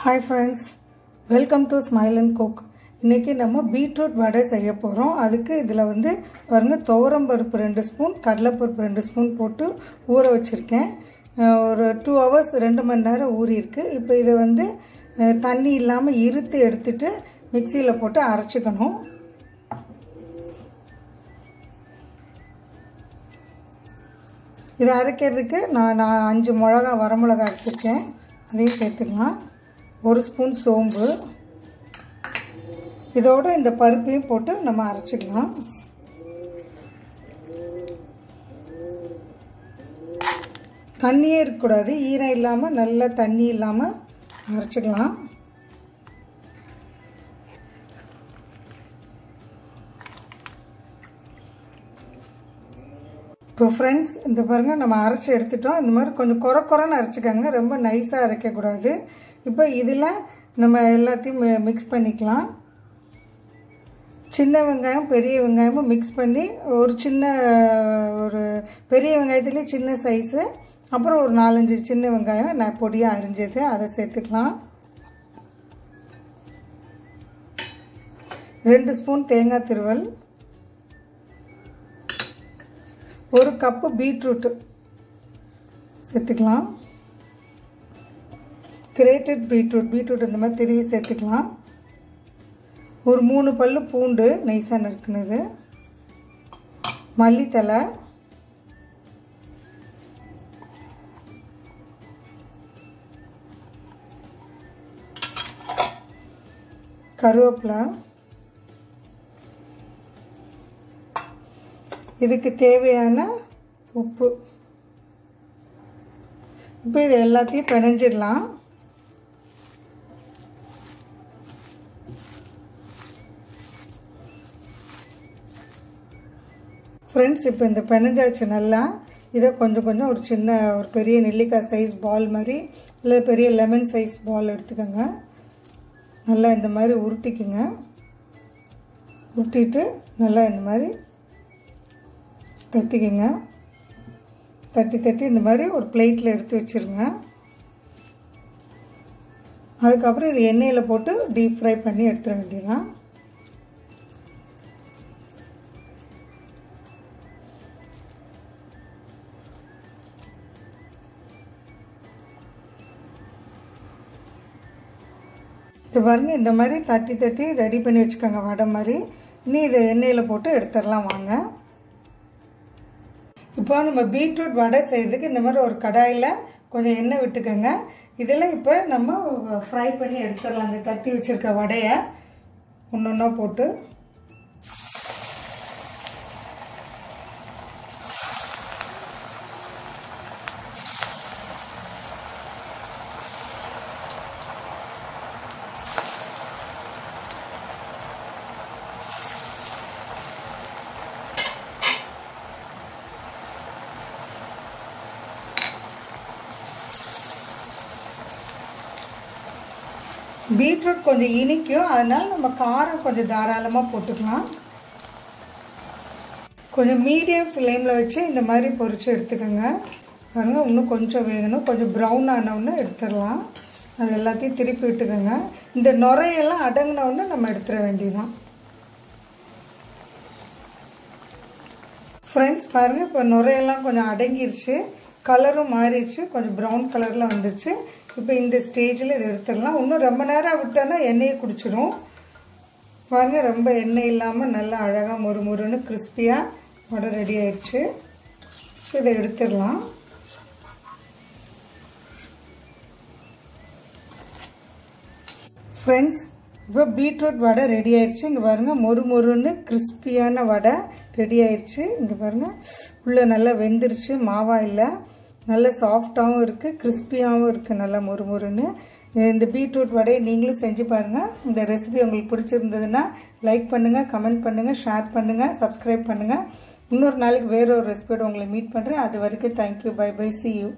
Hi friends welcome to smile and cook இன்றைக்கி நம்ம beetroot வடை செய்ய போகிறோம் அதுக்கு இதில் வந்து பாருங்கள் துவரம்பருப்பு ரெண்டு ஸ்பூன் கடலைப்பருப்பு ரெண்டு ஸ்பூன் போட்டு ஊற வச்சுருக்கேன். ஒரு டூ ஹவர்ஸ் ரெண்டு மணி நேரம் ஊறியிருக்கு இப்போ இதை வந்து தண்ணி இல்லாமல் இருத்து எடுத்துட்டு மிக்சியில் போட்டு அரைச்சிக்கணும். இதை அரைக்கிறதுக்கு நான் நான் அஞ்சு மிளகா வரமிளகா எடுத்துருக்கேன். அதையும் சேர்த்துக்கலாம். ஒரு ஸ்பூன் சோம்பு. இதோட இந்த பருப்பையும் போட்டு நம்ம அரைச்சிக்கலாம். தண்ணியே இருக்கக்கூடாது. ஈரம் இல்லாமல் நல்லா தண்ணி இல்லாமல் அரைச்சிக்கலாம். இப்போ ஃப்ரெண்ட்ஸ் இந்த பாருங்கள் நம்ம அரைச்சி எடுத்துட்டோம். இந்த மாதிரி கொஞ்சம் குறை குறைன்னு அரைச்சிக்கோங்க. ரொம்ப நைஸாக அரைக்கக்கூடாது. இப்போ இதில் நம்ம எல்லாத்தையும் மிக்ஸ் பண்ணிக்கலாம். சின்ன வெங்காயம் பெரிய வெங்காயமும் மிக்ஸ் பண்ணி ஒரு சின்ன ஒரு பெரிய வெங்காயத்துலேயே சின்ன சைஸு அப்புறம் ஒரு நாலஞ்சு சின்ன வெங்காயம் நான் பொடியாக அரிஞ்சது அதை சேர்த்துக்கலாம். ரெண்டு ஸ்பூன் தேங்காய் திருவல். ஒரு கப்பு பீட்ரூட்டு சேர்த்துக்கலாம். கிரேட்டட் பீட்ரூட் பீட்ரூட் இந்த மாதிரி திருவி சேர்த்துக்கலாம். ஒரு மூணு பல் பூண்டு நைஸாக நறுக்குனது மல்லித்தலை கருவேப்பிலை. இதுக்கு தேவையான உப்பு. இப்போ இது எல்லாத்தையும் பிணைஞ்சிடலாம். ஃப்ரெண்ட்ஸ் இப்போ இந்த பிணைஞ்சாச்சு நல்லா இதை கொஞ்சம் கொஞ்சம் ஒரு சின்ன ஒரு பெரிய நெல்லிக்காய் சைஸ் பால் மாதிரி இல்லை பெரிய லெமன் சைஸ் பால் எடுத்துக்கோங்க. நல்லா இந்த மாதிரி உருட்டிக்குங்க. உருட்டிட்டு நல்லா இந்த மாதிரி தட்டிக்கங்க. தட்டி தட்டி இந்த மாதிரி ஒரு பிளேட்டில் எடுத்து வச்சுருங்க. அதுக்கப்புறம் இது எண்ணெயில் போட்டு டீப் ஃப்ரை பண்ணி எடுத்துட வேண்டியதான் இது பாருங்க இந்த மாதிரி தட்டி தட்டி ரெடி பண்ணி வச்சுக்கோங்க வடை மாதிரி. இனி இதை எண்ணெயில் போட்டு எடுத்துடலாம் வாங்க. இப்போ நம்ம பீட்ரூட் வடை செய்கிறதுக்கு இந்த மாதிரி ஒரு கடாயில் கொஞ்சம் எண்ணெய் விட்டுக்கோங்க. இதில் இப்போ நம்ம ஃப்ரை பண்ணி எடுத்துடலாம். அந்த தட்டி வச்சுருக்க வடையை ஒன்று ஒன்றா போட்டு பீட்ரூட் கொஞ்சம் இனிக்கும். அதனால் நம்ம காரம் கொஞ்சம் தாராளமாக போட்டுக்கலாம். கொஞ்சம் மீடியம் ஃப்ளேமில் வச்சு இந்த மாதிரி பொரித்து எடுத்துக்கோங்க. பாருங்கள் இன்னும் கொஞ்சம் வேகணும். கொஞ்சம் ப்ரௌன் ஆனவுடனே எடுத்துடலாம். அது எல்லாத்தையும் திருப்பி விட்டுக்கோங்க. இந்த நுரையெல்லாம் அடங்கினவுடனே நம்ம எடுத்துட வேண்டியதான் ஃப்ரெண்ட்ஸ் பாருங்கள் இப்போ நுரையெல்லாம் கொஞ்சம் அடங்கிருச்சு. கலரும் மாறிடுச்சு. கொஞ்சம் ப்ரௌன் கலரில் வந்துருச்சு. இப்போ இந்த ஸ்டேஜில் இதை எடுத்துடலாம். இன்னும் ரொம்ப நேரம் விட்டோன்னா எண்ணெயை குடிச்சிடும் பாருங்கள் ரொம்ப எண்ணெய் இல்லாமல் நல்லா அழகாக மொறு மொறுன்னு கிறிஸ்பியாக வடை ரெடி ஆயிடுச்சு. இதை எடுத்துடலாம். ஃப்ரெண்ட்ஸ் இப்போ பீட்ரூட் வடை ரெடி ஆயிடுச்சு. இங்கே பாருங்கள் மொறு மொறுன்னு கிறிஸ்பியான வடை ரெடி ஆயிடுச்சு. இங்கே பாருங்கள் உள்ளே நல்லா வெந்துருச்சு. மாவா இல்லை. நல்ல சாஃப்டாகவும் இருக்குது கிறிஸ்பியாகவும் இருக்குது நல்லா மொறு மொறுன்னு இந்த பீட்ரூட் வடையை நீங்களும் செஞ்சு பாருங்கள் இந்த ரெசிபி உங்களுக்கு பிடிச்சிருந்ததுன்னா லைக் பண்ணுங்கள் கமெண்ட் பண்ணுங்கள் ஷேர் பண்ணுங்கள் சப்ஸ்கிரைப் பண்ணுங்கள் இன்னொரு நாளைக்கு வேற ஒரு ரெசிபியோட உங்களை மீட் பண்ணுறேன் அது வரைக்கும் thank you bye bye see you